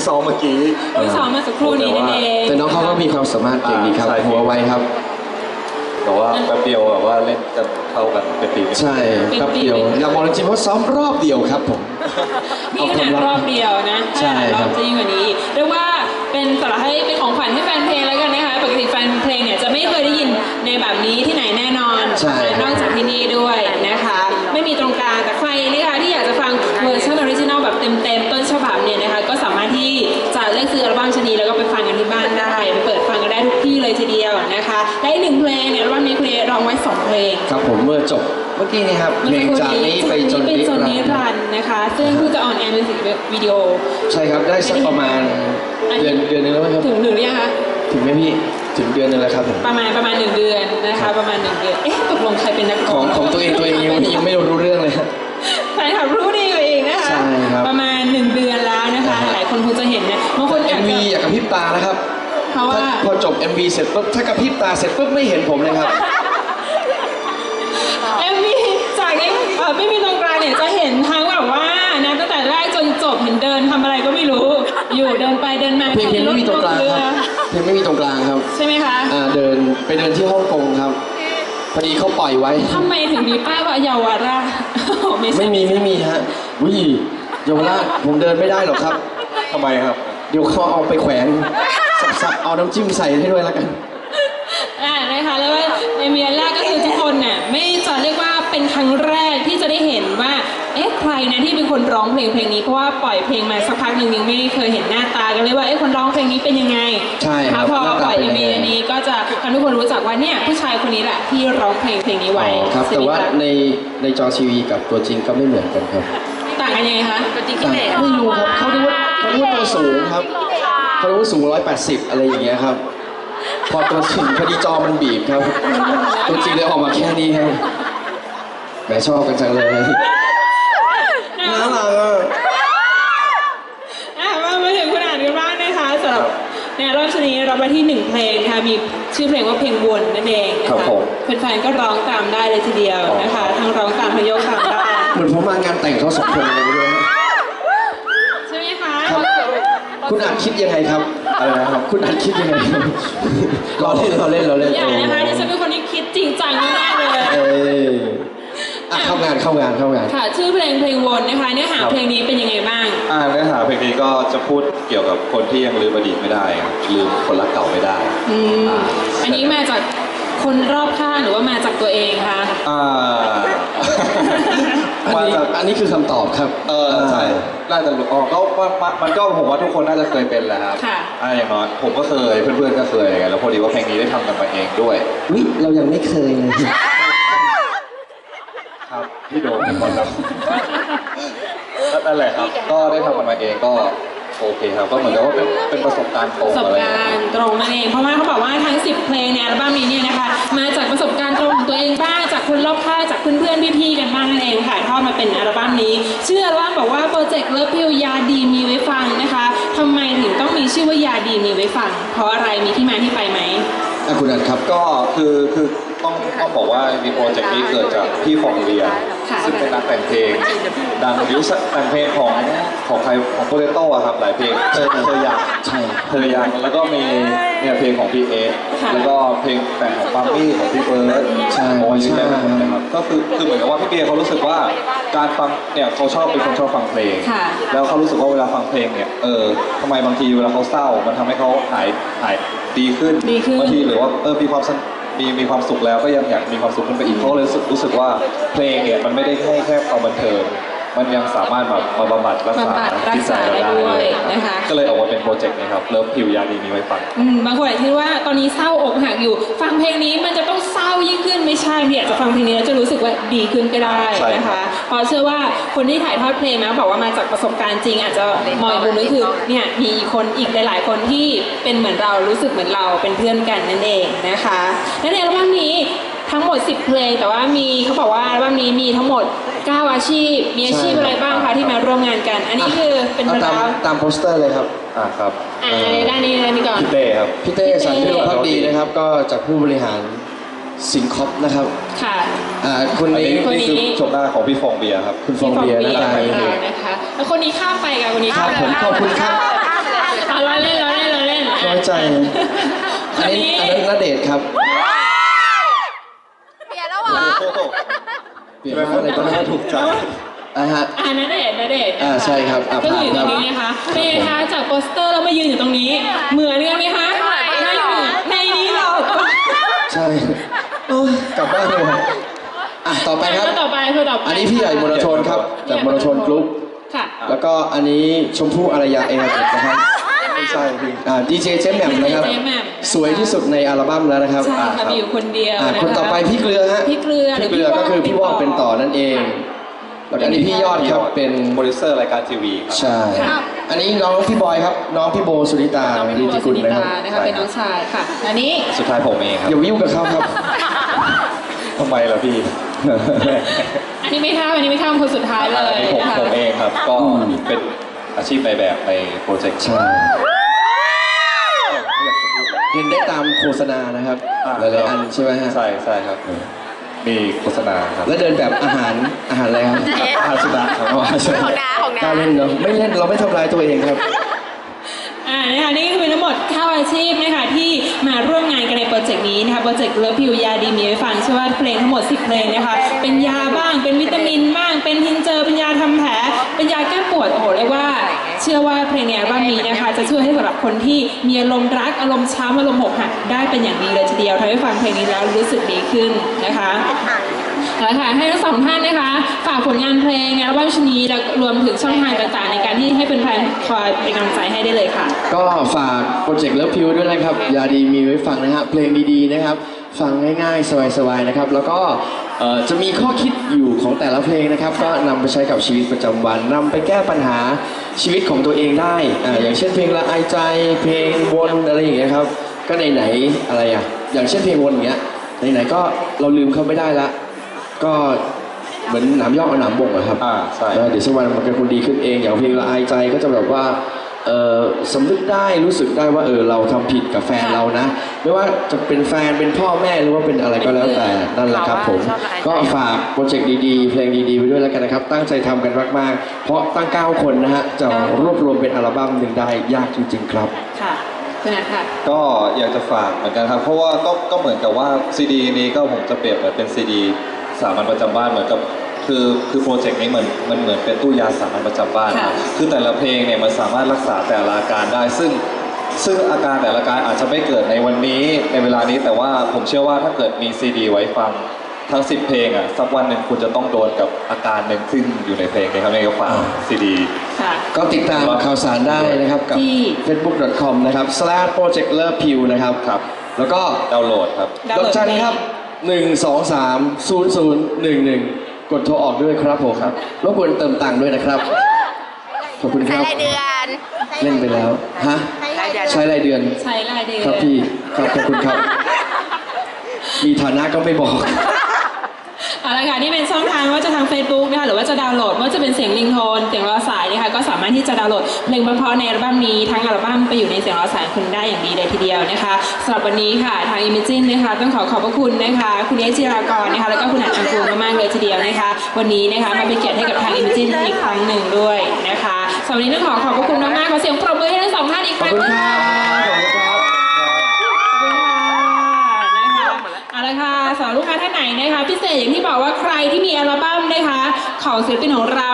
งซ้อมเมื่อกี้ เพิ่งซ้อมมาสักครู่นี้นั่นเองแต่น้องเขาก็มีความสามารถเก่งดีครับ ใช่ หัวไวครับ แต่ว่าแป๊บเดียวแบบว่าเล่นกันเข้ากันเป็นปีเป็นใช่ครับเดียวอยากบอกจริงๆเพราะซ้อมรอบเดียวครับผม นี่ขนาดรอบเดียวนะใช่ถ้าหลายรครัอบบ จะยิ่งกว่านี้เรียกว่าเป็นสำหรับให้เป็นของขวัญให้แฟนเพลงแล้วกันนะคะ ปกติแฟนเพลงเนี่ยจะไม่เคยได้ยินในแบบนี้ที่ไหนแน่นอน ใช่ครับ นอกจากที่ และอีกหนึ่งเพลงเนี่ยอัลบั้มนี้คุณเอร้องไว้สองเพลง ครับผมเมื่อจบเมื่อกี้นี้ครับเพลงจากนี้ไปจนเป็นจนนิรัรันดนร์ดร์นะคะ ซึ่งเพิ่งจะ on air มิวสิกวิดีโอ ใช่ครับได้สักประมาณเดือนเดือนนึงแล้วไหมครับถึงหรือยังคะถึงไหมพี่ถึงเดือนนึงแล้วครับผมประมาณประมาณหนึ่งเดือนนะคะ ประมาณหนึ่งเดือนเอ๊ะตกลงใครเป็นนักของของตัวเองตัวเองยังยังไม่รู้เรื่องเลยครับใช่ค่ะรู้ดีกว่าเองนะคะใช่ครับประมาณหนึ่งเดือนแล้วนะคะอ่าฮะหลายคนคงจะเห็นนะบางคนอาจ MV จะอย่ากระพริบตานะครับ เพราะว่าถ้าพอจบ MV เสร็จปุ๊บถ้ากระพริบตาเสร็จปุ๊บไม่เห็นผมเลยครับเอ็มวีจากนี้เอ่อไม่มีตรงกลางเนี่ยจะเห็นทั้งแบบว่านะตั้งแต่แรกจนจบเห็นเดินทำอะไรก็ไม่รู้ อยู่เดินไปเดินมาเพลงเพลงไม่มีตรงกลางเอครับเพลงไม่มีตรงกลางครับ ใช่ไหมคะอ่าเดินไปเดินที่ฮ่องกงครับ พอดีเขาปล่อยไว้ ทำไมถึงมีป้ายว่าเยาวราชไม่ใช่ไม่มีไม่มีฮะวิเยาวราชผมเดินไม่ได้หรอกครับ ทำไมครับ เดี๋ยวเขาเอาไปแขวน สับๆเอาน้ำจิ้มใส่ให้ด้วยแล้วกัน อ่านะคะแล้วว่าในเมียแรกก็คือทุกคนน่ะไม่จะเรียกว่าเป็นครั้งแรกที่จะได้เห็นว่าเอ๊ะใครนะที่เป็นคนร้องเพลงเพลงนี้เพราะว่าปล่อยเพลงมาสักพักหนึ่งยังไม่เคยเห็นหน้าตากันเลยว่าเอ๊ะคนร้องเพลงนี้เป็นยังไงใช่ครับพอหน้าปตาล่อยเป็นเอ็ยัมงไง วีนี้ก็จะทำให้ทุกคนรู้จักว่าเนี่ยผู้ชายคนนี้แหละที่ร้องเพลงเพลงนี้ไว้ครับ แต่ว่าใช่ไหมในในจอทีวีกับตัวจริงก็ไม่เหมือนกันครับคะต่างกันยังไงคะ ต่างไม่รู้ครับเขาเรียกว่าเขาเรียกว่าตัวสูงครับ เขาเรียกว่าสูง 180 อะไรอย่างเงี้ยครับ พอตัวจริงพอดีจอมันบีบครับ ตัวจริงเลยออกมาแค่นี้ครับแหมชอบกันจังเลยน่ารักอะอะมามาถึงคุณอ่านกันบ้างนะคะสำหรับในรอบชนี้เรามาที่หนึ่งเพลงนะคะมีชื่อเพลงว่าเพลงวนนั่นเองนะครัคะบผม แฟนๆก็ร้องตามได้เลยทีเดียวนะคะ ทั้งร้องตามทั้งโยกตามได้ เหมือนผมมางานแต่งเขาสองคนเลยด้วย คุณอัดคิดยังไงครับอะไรนะครับ คุณอัดคิดยังไงครับเราเล่นเราเล่นเราเล่นอย่านะคะที่ฉันเป็นคนที่คิดจริงจังมากๆเลย เอ้ยอะเข้างานเข้างานเข้างาน ค่ะ ชื่อเพลงเพลงวนนะคะเนื้อหาเพลงนี้เป็นยังไงบ้าง อ่าเนื้อหาเพลงนี้ก็จะพูดเกี่ยวกับคนที่ยังลืมอดีตไม่ได้ครับลืมคนรักเก่าไม่ได้อืมอันนี้มาจากคนรอบข้างหรือว่ามาจากตัวเองคะ อ่า อันมานี้จาก อันนี้คือคำตอบครับ เออใช่น่าจะรู้อ๋อก็มันมันมันก็ผมว่าทุกคนน่าจะเคยเป็นแหละครับค่ะ อ่าอย่างน้อยผมก็เคยเพื่อนๆก็เคยไงแล้วพอดีว่าเพลงนี้ได้ทำกันมาเองด้วย วิเรายังไม่เคยเลย ครับพี่โดมเป็นคนครับนั่นแหละครับ ก็ได้ทำกันมาเองก็โอเคครับ ก็เหมือนกับว่าเป็นเป็นประสบการณ์ตปรงระสบอะไรการณ์ตรงนั่นเอง เพราะว่าเขาบอกว่าทั้ง 10 เพลงในอัลบั้มนี้เนี่ยนะคะ มา กเจกเลิฟพิวยาดีมีไว้ฟังนะคะทำไมถึงต้องมีชื่อว่ายาดีมีไว้ฟัง เพราะอะไรมีที่มาที่ไปไหมอะคุณอัดครับก็คือคือต้องต้องบอกว่ามีโปรเจกต์นี้เกิดจากพี่ฟองเบียซึ่งเป็นนักแต่งเพลงดังยุคแต่งเพลงของของใครของโปเตโต้อะครับหลายเพลงเธอเธออยากใช่เธอยังแล้วก็มีเนี่ยเพลงของพี่เอแล้วก็เพลงแต่งของปัมมี่ของพี่เบิร์ดใช่ใช่ครับก็คือคือเหมือนกับว่าพี่เบียเขารู้สึกว่า การฟังเนี่ยเขาชอบเป็นคนชอบฟังเพลง ค่ะ แล้วเขารู้สึกว่าเวลาฟังเพลงเนี่ยเออทำไมบางทีเวลาเขาเศร้า มันทำให้เขาหายหายดีขึ้นดีขึ้น บางทีหรือว่าเออมีความสนมีมีความสุขแล้วก็ยังอยากมีความสุขขึ้นไปอีกเขาเลยรู้สึกรู้สึกว่าเพลงเนี่ยมันไม่ได้แค่แค่ความบันเทิง มันยังสามารถแบบมาบำบัดรักษาบำบัดรักจิตใจษาเราได้ได้ด้วยนะคะ ก็เลยออกมาเป็นโปรเจกต์นี้ครับเลิฟพิวยาดีมีไว้ฟังอืมบางคนอาจจะคิดว่าตอนนี้เศร้าอกหักอยู่ ฟังเพลงนี้มันจะต้องเศร้ายิ่งขึ้นไม่ใช่พี่อาจจะฟังเพลงนี้แล้วจะรู้สึกว่าดีขึ้นก็ได้ใช่นะครัคะบเพราะเชื่อว่าคนที่ถ่ายทอดเพลงนะบอกว่ามาจากประสบการณ์จริง อาจจะมองอีกมุมนึงคือเนี่ยมีคนอีกหลาย ๆ คนที่เป็นเหมือนเรารู้สึกเหมือนเราเป็นเพื่อนกันนั่นเองนะคะและในอัลบั้มนี้ทั้งหมด 10 เพลง แต่ว่ามีเขาบอกว่าอัลบั้มนี้มีทั้งหมด 9 อาชีพ มีอาชีพใช่อะไรบ้างคะที่มาร่วมงานกัน อันนี้คือเป็นเอาตามราวตามโปสเตอร์เลยครับ อ่าครับอ่าด้านนี้ด้านนี้ก่อน พี่เต้ครับ พี่เต้สันติโลพักดีนะครับ ก็จากผู้บริหารสิงคอปนะครับ ค่ะ อ่าคนอันนี้นี้คนนี้ นี่คือชมหน้าของพี่ฟองเบียร์ครับ คุณฟองเบียร์หน้าตาขดีองเรานะคะแล้วคนนี้ข้ามไปกับคนนี้ครับผมขอบคุณครับใช่อันนี้อันนั้นณเดชน์ครับ เปลี่ยนแล้วเหรอ โอ้โห เปลี่ยนมาอะไรก็ได้ถูกใจอะฮะ อ่านาเดชน์นาเดชน์อ่าใช่ครับอะก็อยู่ตรงนี้ผ่านครับนะคะเป็นไงคะจากโปสเตอร์แล้วมายืนอยู่ตรงนี้ เหมือนกันไหมคะไม่เหมือน ในนี้เราใช่โอ้ยกลับบ้านเลยครับอะต่อไปครับแล้วต่อไปคือต่อไปอันนี้พี่ใหญ่มรชนครับ จากมรชนกรุ๊ป ค่ะ แล้วก็อันนี้ชมพู่อารยาเอเนะครับ ไม่ใช่พี่อ่าดีเจเจมแหม่มนะครับ DJ เจมแหม่มสวยที่สุดในอัลบั้มแล้วนะครับใช่อ่าค่ะมีอยู่คนเดียวอ่านะคะคนต่อไปพี่เกลือฮะพี่เกลือหรืพี่เกลือก็คือพี่วอกเป็นต่อนั่นเองแล้วก็อันนี้พี่ยอดครับเป็นโปรดิวเซอร์รายการทีวีครับ ใช่อันนี้น้องพี่บอยครับ น้องพี่โบสุนิตาน้องพี่ดีบัวติสุกุลนินะครับตานะคะ เป็นน้องชายค่ะ อันนี้ สุดท้ายผมเองครับอย่าไปยุ่งกับเขาครับ ทำไมล่ะพี่ อันนี้ไม่ข้ามอันนี้ไม่ข้ามคนสุดท้ายเลอันยนี้ผมนะคะผมเองครับ ก็อืมเป็น อาชีพในแบบในโปรเจกต์ใช่ไม่อยากจะพูดเลยเห็นได้ตามโฆษณานะครับหลายๆอันใช่ไหมฮะใช่ใช่ครับ มีโฆษณาครับ แล้วเดินแบบอาหารอาหารอะไรครับอาหารสุนัขครับอ๋อใช่ของน้าของน้ากล้าเล่นเนาะไม่เล่นเราไม่ทำร้ายตัวเองครับอ่านะคะนี่ก็คือทั้งหมดข้าอาชีพนะคะที่มาร่วมงานกันในโปรเจกต์นี้นะคะโปรเจกต์เลิฟพิวยาดีมีไว้ฟังเชื่อว่าเพลงทั้งหมด 10 เพลงนะคะเป็นยาบ้างเป็นวิตามินบ้างเป็นทิน เชื่อว่าเพลงในอัลบั้มนี้นะคะ จะช่วยให้สำหรับคนที่มีอารมณ์รักอารมณ์ช้ำอารมณ์หกหักได้เป็นอย่างดีเลยทีเดียวทำให้ฟังเพลงนี้แล้วรู้สึกดีขึ้นนะคะแล้วค่ะให้ทั้งสองท่านนะคะ ฝากผลงานเพลงในอัลบั้มชุดนี้แล้วรวมถึงช่องทางต่างๆ ในการที่ให้เป็นแฟนๆคอยเป็นกำลังใจให้ได้เลยค่ะ ก็ฝากโปรเจกต์ Love Pill ด้วยนะครับ ยาดีมีไว้ฟังนะฮะเพลงดีๆนะครับ ฟังง่ายๆ สบายๆนะครับ แล้วก็เอ่อจะมีข้อคิดอยู่ของแต่ละเพลงนะครับ ก็นำไปใช้กับชีวิตประจำวันนำไปแก้ปัญหาชีวิตของตัวเองได้อ่าอย่างเช่นเพลงละอายใจ เพลงวนอะไรอย่างเงี้ยครับ ก็ไหนๆอะไรอะ อย่างเช่นเพลงวนอย่างเงี้ย ไหนๆก็เราลืมเขาไม่ได้ละ ก็เหมือนหนามยอกเอาหนามบ่งอะครับ อ่าใช่เออเดี๋ยวสักวันมันเป็นคนดีขึ้นเองอย่างเพลงละอายใจก็จะแบบว่า เออสำนึกได้รู้สึกได้ว่าเออเราทำผิดกับแฟนค่ะเรานะ ไม่ว่าจะเป็นแฟนเป็นพ่อแม่หรือว่าเป็นอะไรก็แล้วแต่นั่นแหละครับผมชอบละอายใจก็ฝากโปรเจกต์ดีๆ เพลงดีๆไปด้วยแล้วกันนะครับ ตั้งใจทำกันมากๆ เพราะตั้ง 9 คนนะฮะจะรวบรวมเป็นอัลบั้มหนึ่งได้ยากจริง ๆ ครับ ค่ะคุณนัทค่ะ ก็อยากจะฝากเหมือนกันครับ เพราะว่าก็ก็เหมือนกับว่าซีดีนี้ก็ผมจะเปรียบเหมือนเป็นซีดีสามัญประจำบ้านเหมือนกับ คือคือโปรเจกต์นี้มันมันเหมือนเป็นตู้ยาสามัญประจำบ้านคะคือแต่ละเพลงเนี่ยมันสามารถรักษาแต่ละอาการได้ ซึ่งซึ่งอาการแต่ละอาการอาจจะไม่เกิดในวันนี้ในเวลานี้แต่ว่าผมเชื่อว่าถ้าเกิดมีซีดี ไว้ฟังทั้ง 10 เพลงอะสักวันหนึ่งคุณจะต้องโดนกับอาการหนึ่งขึ้นอยู่ในเพลงนะครับในกระฝากซีดีก็ติดตามข่าวสารได้นะครับกับ facebook.com นะครับ slash project love p u นะครับครับ แล้วก็ดาวน์โหลดครับ ดาวน์ดโหลดอกจันครับ 1 2 3 0 0 1 1 กดโทรออกด้วยครับผมครับรบกวนเติมตังค์ด้วยนะครับ ขอบคุณคใช้รับ รายเดือนเล่นไปแล้ว ฮะ รายเดือนใช้รายเดือน ใช้ลายเดือนครับพี่ ครับขอบคุณครับ มีฐานะก็ไม่บอก เอาละค่ะนี่เป็นช่องทางว่าจะทาง Facebook นะคะหรือว่าจะดาวน์โหลดว่าจะเป็นเสียงลิงโทนเสียงรอสายนะคะก็สามารถที่จะดาวน์โหลดเพลงเพราะในอัลบั้มนี้ทั้งอัลบั้มไปอยู่ในเสียงรอสายคุณได้อย่างดีเลยทีเดียวนะคะสำหรับวันนี้ค่ะทาง Imagine นะคะต้องขอขอบพระคุณนะคะ คุณเอจิรากรนะคะแล้วก็คุณอัจอังกูมากๆเลยทีเดียวนะคะ วันนี้นะคะมาเป็นเกียรติให้กับทาง Imagine อีกครั้งหนึ่งด้วยนะคะสำหรับวันนี้ต้องขอขอบพระคุณมากๆขอเสียงปรบมือให้ทั้งสองท่านอีกครั้งคุณคนึ่ สำหรับลูกค้าท่านไหนนะคะพิเศษอย่างที่บอกว่าใครที่มีอัลบั้มนะคะของศิลปินของเรา